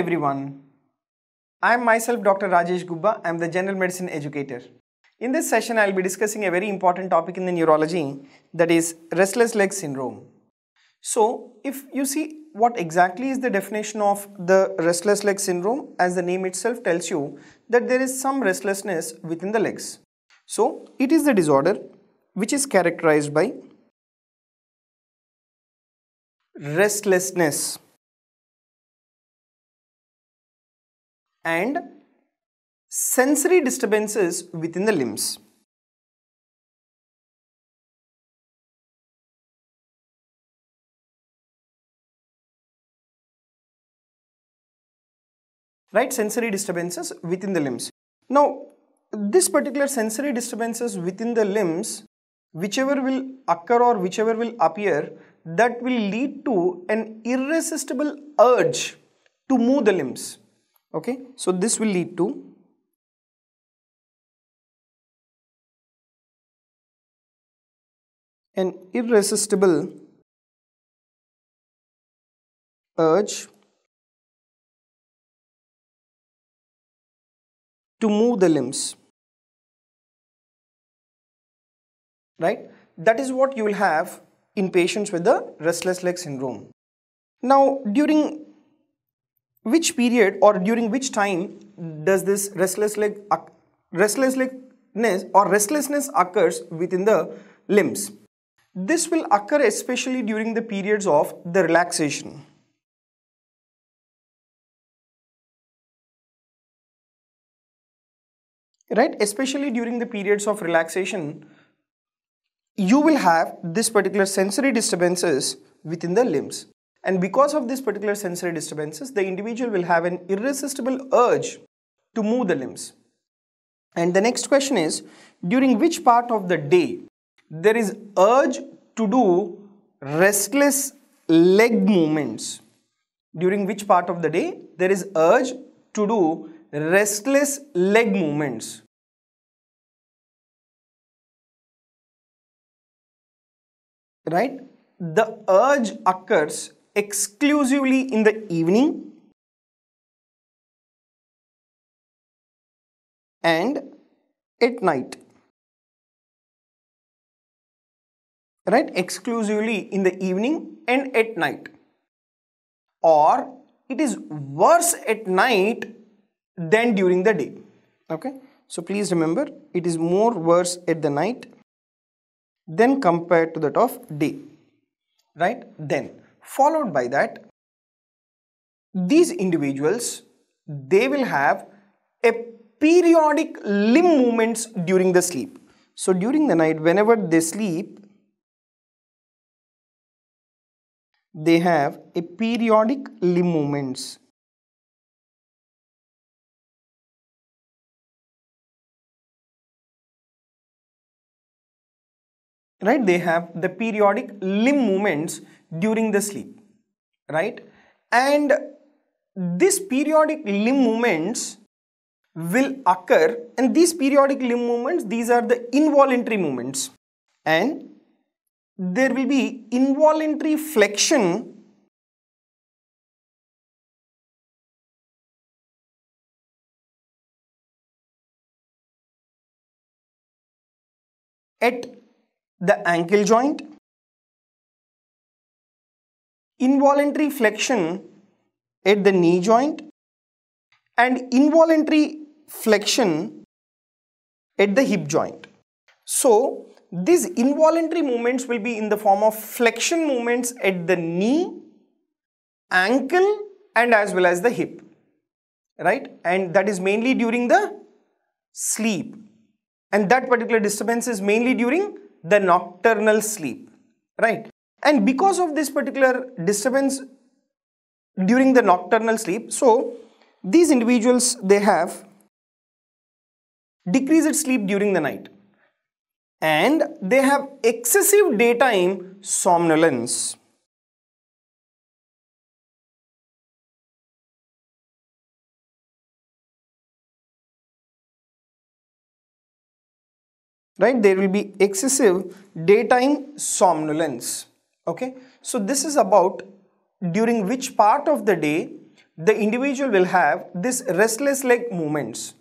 Everyone. I am myself Dr. Rajesh Gubba. I am the general medicine educator. In this session, I will be discussing a very important topic in the neurology that is restless leg syndrome. So, if you see what exactly is the definition of the restless leg syndrome, as the name itself tells you that there is some restlessness within the legs. So, it is the disorder which is characterized by restlessness and sensory disturbances within the limbs. Right, sensory disturbances within the limbs. Now, this particular sensory disturbances within the limbs, whichever will occur or whichever will appear, that will lead to an irresistible urge to move the limbs okay so this will lead to an irresistible urge to move the limbs right? That is what you will have in patients with the restless leg syndrome. Now during which period or during which time does this restless leg restless legness or restlessness occurs within the limbs? This will occur especially during the periods of the relaxation. Right? Especially during the periods of relaxation you will have this particular sensory disturbances within the limbs and because of this particular sensory disturbances, the individual will have an irresistible urge to move the limbs. And the next question is, during which part of the day there is urge to do restless leg movements? During which part of the day there is urge to do restless leg movements? Right? The urge occurs exclusively in the evening. And at night. Right? Exclusively in the evening and at night. Or it is worse at night than during the day. Okay? So please remember it is more worse at the night than compared to that of day. Right? Then followed by that these individuals they will have a periodic limb movements during the sleep. So during the night whenever they sleep they have a periodic limb movements right? They have the periodic limb movements during the sleep. Right? And these periodic limb movements will occur and these periodic limb movements these are the involuntary movements. And there will be involuntary flexion at the ankle joint involuntary flexion at the knee joint and involuntary flexion at the hip joint. So, these involuntary movements will be in the form of flexion movements at the knee, ankle and as well as the hip, right? And that is mainly during the sleep. And that particular disturbance is mainly during the nocturnal sleep, right? And because of this particular disturbance during the nocturnal sleep, so these individuals they have decreased sleep during the night and they have excessive daytime somnolence. Right, there will be excessive daytime somnolence okay so this is about during which part of the day the individual will have this restless leg movements.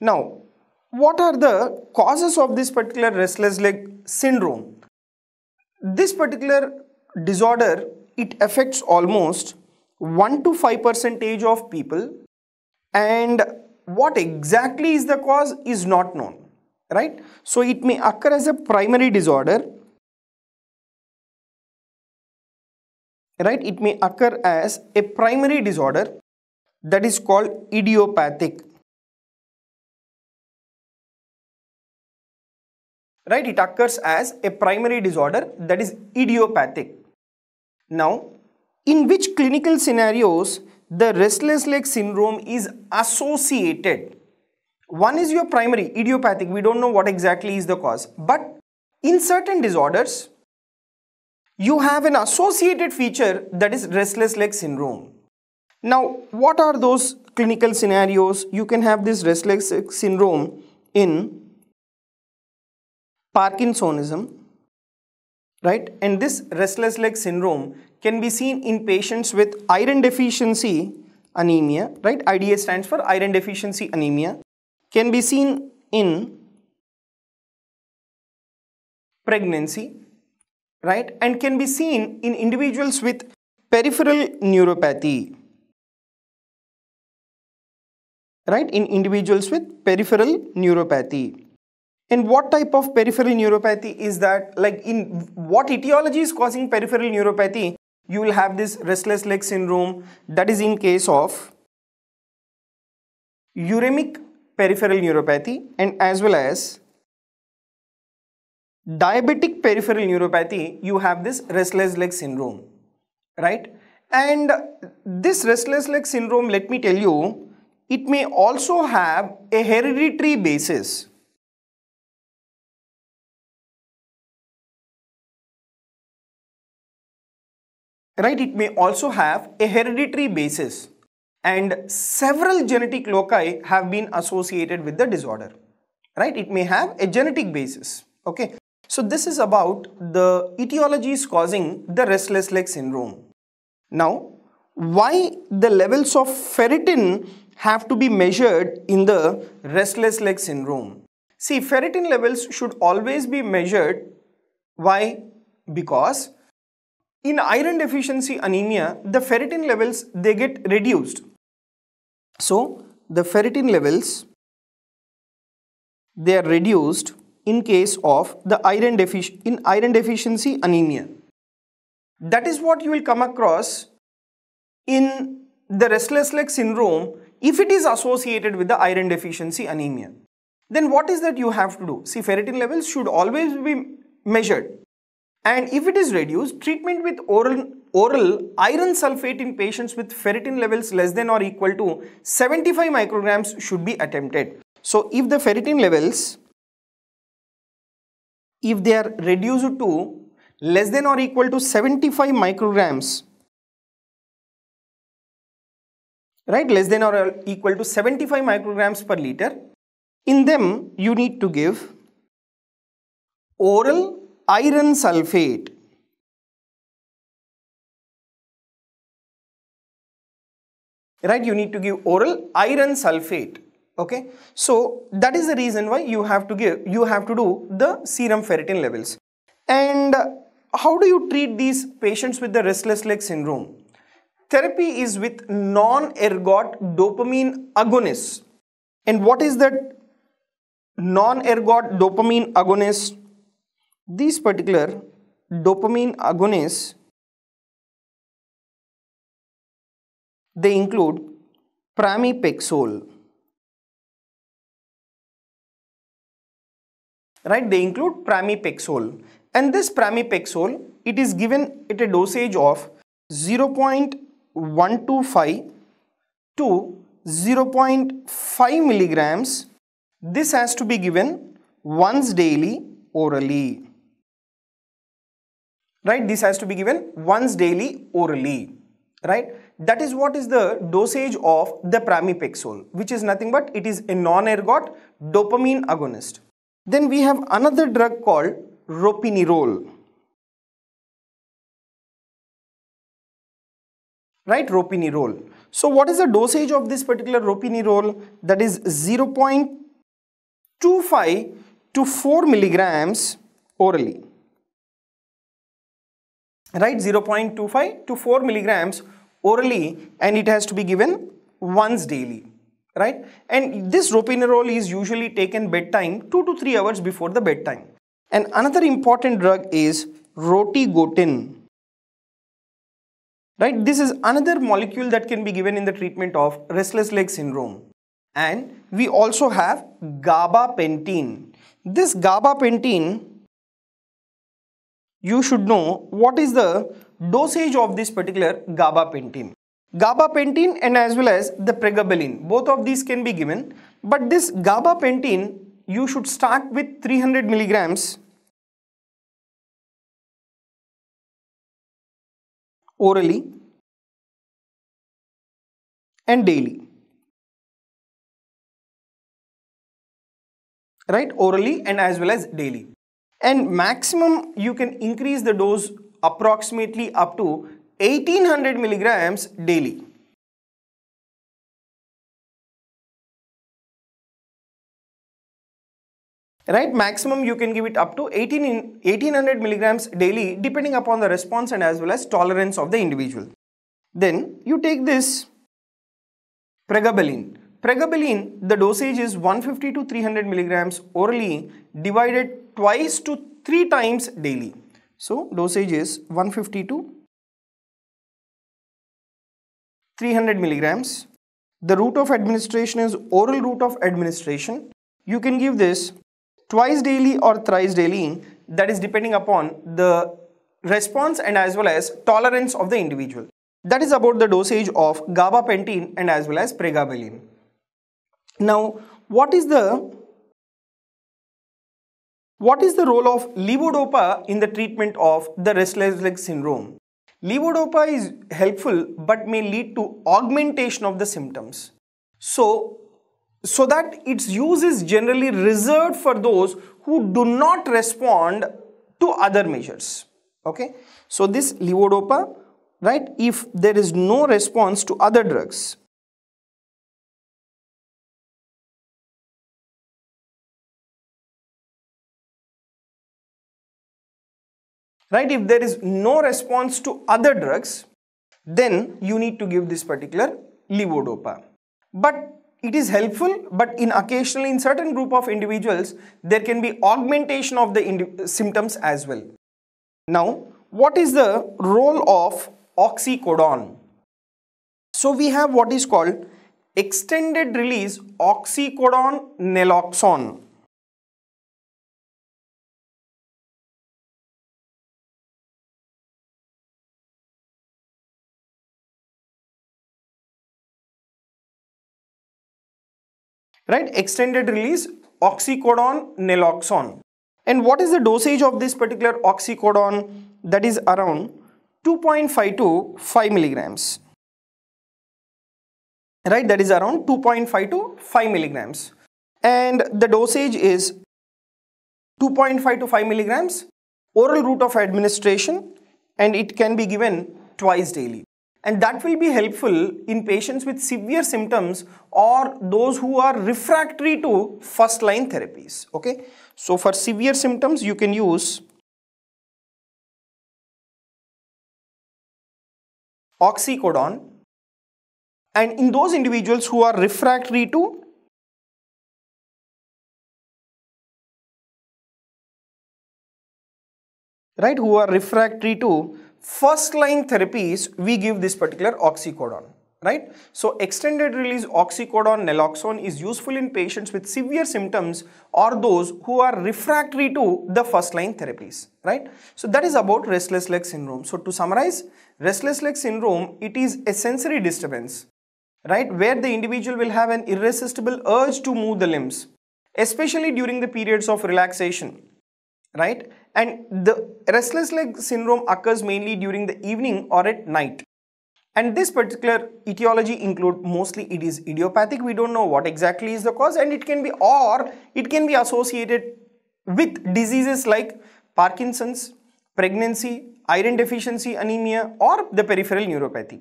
Now, what are the causes of this particular restless leg syndrome? This particular disorder, it affects almost 1 to 5 percentage of people and what exactly is the cause is not known, right? So it may occur as a primary disorder, right? It may occur as a primary disorder that is called idiopathic right it occurs as a primary disorder that is idiopathic now in which clinical scenarios the restless leg syndrome is associated one is your primary idiopathic. We don't know what exactly is the cause. But in certain disorders you have an associated feature that is restless leg syndrome. Now what are those clinical scenarios? You can have this restless leg syndrome in Parkinsonism, right? And this restless leg syndrome can be seen in patients with iron deficiency anemia, right? IDA stands for iron deficiency anemia, can be seen in pregnancy, right? And can be seen in individuals with peripheral neuropathy, right? In individuals with peripheral neuropathy. And what type of peripheral neuropathy is that? Like in what etiology is causing peripheral neuropathy? You will have this restless leg syndrome that is in case of uremic peripheral neuropathy and as well as diabetic peripheral neuropathy you have this restless leg syndrome right? And this restless leg syndrome let me tell you it may also have a hereditary basis. Right it may also have a hereditary basis and several genetic loci have been associated with the disorder right? It may have a genetic basis okay? So this is about the etiologies causing the restless leg syndrome. Now why the levels of ferritin have to be measured in the restless leg syndrome? See ferritin levels should always be measured. Why? Because in iron deficiency anemia, the ferritin levels, they get reduced. So, the ferritin levels, they are reduced in case of the iron deficiency in iron deficiency anemia. That is what you will come across in the restless leg syndrome if it is associated with the iron deficiency anemia. Then what is that you have to do? See, ferritin levels should always be measured and if it is reduced, treatment with oral, oral iron sulfate in patients with ferritin levels less than or equal to 75 micrograms should be attempted. So if the ferritin levels, if they are reduced to less than or equal to 75 micrograms, right, less than or equal to 75 micrograms per liter, in them you need to give oral iron sulfate right? You need to give oral iron sulfate. Okay? So that is the reason why you have to give you have to do the serum ferritin levels. And how do you treat these patients with the restless leg syndrome? Therapy is with non-ergot dopamine agonist and what is that non-ergot dopamine agonist these particular dopamine agonists they include pramipexole right? They include pramipexole. And this pramipexole it is given at a dosage of 0.125 to 0.5 milligrams. This has to be given once daily orally. Right? This has to be given once daily orally. Right that is what is the dosage of the pramipexole which is nothing but it is a non-ergot dopamine agonist. Then we have another drug called ropinirole. Right ropinirole. So what is the dosage of this particular ropinirole? That is 0.25 to 4 milligrams orally. Right 0.25 to 4 milligrams orally and it has to be given once daily right? And this ropinirole is usually taken bedtime 2 to 3 hours before the bedtime. And another important drug is rotigotine right? This is another molecule that can be given in the treatment of restless leg syndrome. And we also have gabapentin. This gabapentin you should know what is the dosage of this particular gabapentin. Gabapentin and as well as the pregabalin both of these can be given. But this gabapentin you should start with 300 milligrams. Orally. And daily. Right? Orally and as well as daily. And maximum you can increase the dose approximately up to 1800 milligrams daily. Right maximum you can give it up to 18 in 1800 milligrams daily depending upon the response and as well as tolerance of the individual. Then you take this pregabalin. Pregabalin the dosage is 150 to 300 milligrams orally divided twice to three times daily so dosage is 150 to 300 milligrams the route of administration is oral route of administration you can give this twice daily or thrice daily that is depending upon the response and as well as tolerance of the individual. That is about the dosage of gabapentin and as well as pregabalin. Now, what is the what is the role of levodopa in the treatment of the restless leg syndrome? Levodopa is helpful but may lead to augmentation of the symptoms. So, so that its use is generally reserved for those who do not respond to other measures okay so this levodopa right if there is no response to other drugs right if there is no response to other drugs then you need to give this particular levodopa but it is helpful but in occasionally in certain group of individuals there can be augmentation of the symptoms as well. Now what is the role of oxycodone? So we have what is called extended release oxycodone naloxone right? Extended release oxycodone naloxone. And what is the dosage of this particular oxycodone that is around 2.5 to 5 milligrams? Right that is around 2.5 to 5 milligrams. And the dosage is 2.5 to 5 milligrams oral route of administration and it can be given twice daily and that will be helpful in patients with severe symptoms or those who are refractory to first line therapies okay? So for severe symptoms you can use oxycodone. And in those individuals who are refractory to right who are refractory to first line therapies, we give this particular oxycodone, right? So extended release oxycodone naloxone is useful in patients with severe symptoms or those who are refractory to the first line therapies, right? So that is about restless leg syndrome. So to summarize, restless leg syndrome, it is a sensory disturbance, right? Where the individual will have an irresistible urge to move the limbs, especially during the periods of relaxation, right? And the restless leg syndrome occurs mainly during the evening or at night. And this particular etiology include mostly it is idiopathic. We don't know what exactly is the cause and it can be or it can be associated with diseases like Parkinson's, pregnancy, iron deficiency anemia or the peripheral neuropathy.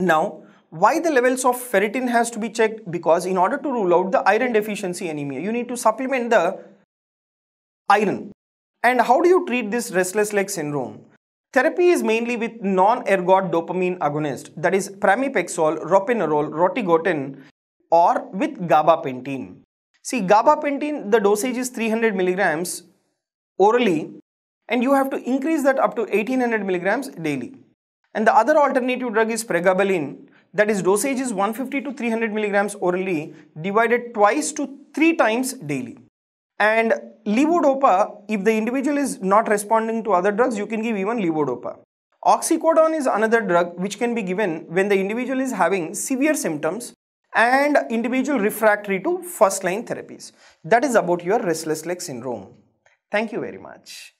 Now, why the levels of ferritin has to be checked? Because in order to rule out the iron deficiency anemia, you need to supplement the iron. And how do you treat this restless leg syndrome? Therapy is mainly with non-ergot dopamine agonist that is pramipexole, ropinirole, rotigotine or with gabapentin. See gabapentin the dosage is 300 milligrams orally and you have to increase that up to 1800 milligrams daily. And the other alternative drug is pregabalin that is dosage is 150 to 300 milligrams orally divided twice to three times daily. And levodopa, if the individual is not responding to other drugs, you can give even levodopa. Oxycodone is another drug which can be given when the individual is having severe symptoms and individual refractory to first line therapies. That is about your restless leg syndrome. Thank you very much.